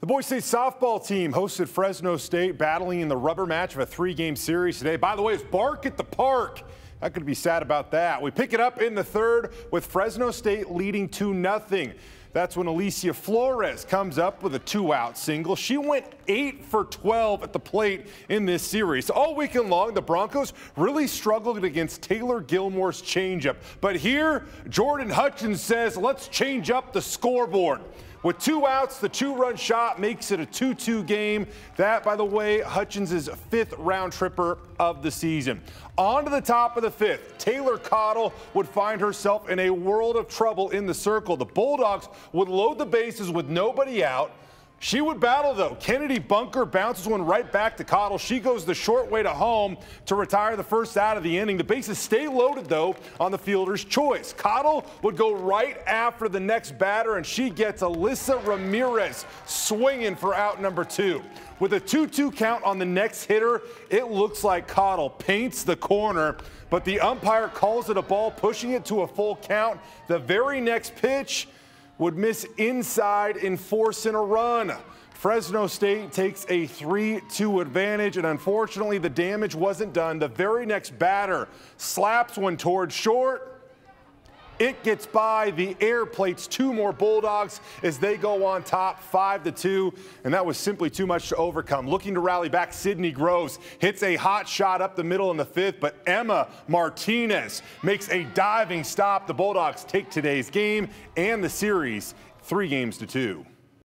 The Boise State softball team hosted Fresno State battling in the rubber match of a three-game series today. By the way, it's Bark at the Park. Not going to be sad about that. We pick it up in the third with Fresno State leading 2 0. That's when Alicia Flores comes up with a two-out single. She went 8 for 12 at the plate in this series. All weekend long, the Broncos really struggled against Taylor Gilmore's changeup. But here, Jordan Hutchins says, let's change up the scoreboard. With two outs, the two-run shot makes it a 2-2 game. That, by the way, Hutchins' fifth round tripper of the season. On to the top of the fifth, Taylor Cottle would find herself in a world of trouble in the circle. The Bulldogs would load the bases with nobody out. She would battle, though. Kennedy Bunker bounces one right back to Cottle. She goes the short way to home to retire the first out of the inning. The bases stay loaded, though, on the fielder's choice. Cottle would go right after the next batter, and she gets Alyssa Ramirez swinging for out number two. With a 2-2 count on the next hitter, it looks like Cottle paints the corner, but the umpire calls it a ball, pushing it to a full count. The very next pitch, would miss inside in forcing a run. Fresno State takes a 3-2 advantage, and unfortunately the damage wasn't done. The very next batter slaps one towards short. It gets by the air plates two more Bulldogs as they go on top 5 to 2, and that was simply too much to overcome. Looking to rally back, Sydney Groves hits a hot shot up the middle in the fifth, but Emma Martinez makes a diving stop. The Bulldogs take today's game and the series three games to two.